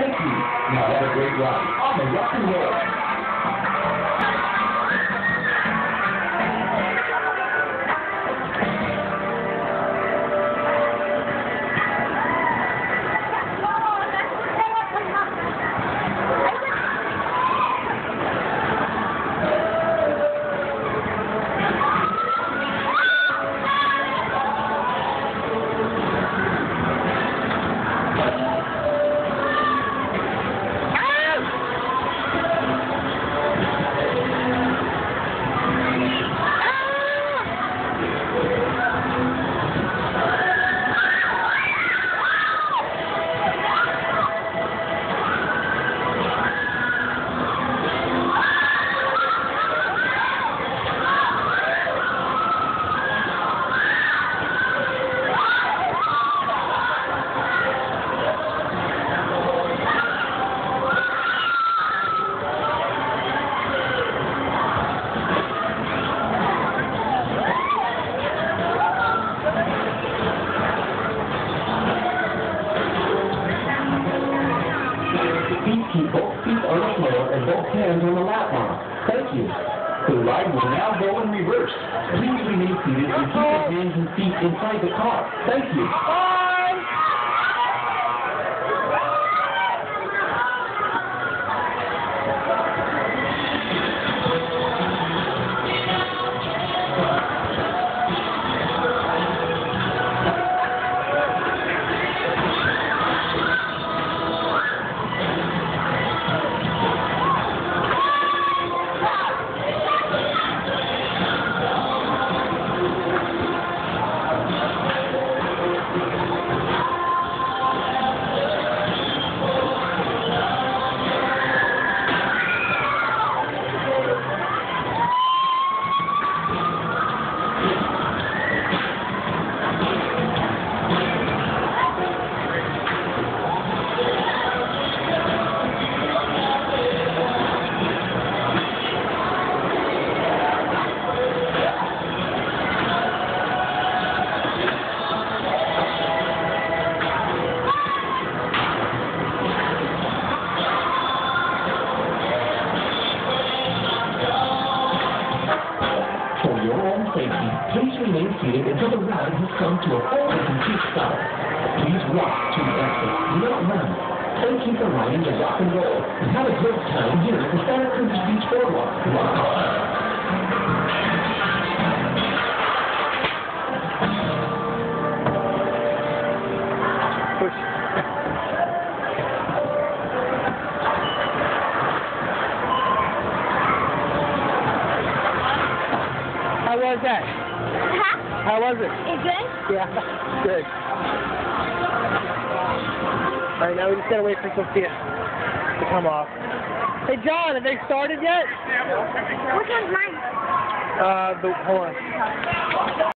Thank you. Now have a great ride on the rock and roll. Please keep both feet on the floor and both hands on the lap bar. Thank you. The ride will now go in reverse. Please remain seated and keep your hands and feet inside the car. Thank you. Oh! Safety, please remain seated until the ride has come to a full and complete stop. Please walk to the exit. Not run. Thank you for riding the rock and roll and have a great time here at the Santa Cruz Beach Boardwalk. Rock on. Was that? Huh? How was it? it? Is good? Yeah, good. All right, now we just gotta wait for Sophia to come off. Hey, John, have they started yet? Which one's mine? Uh, the, hold on.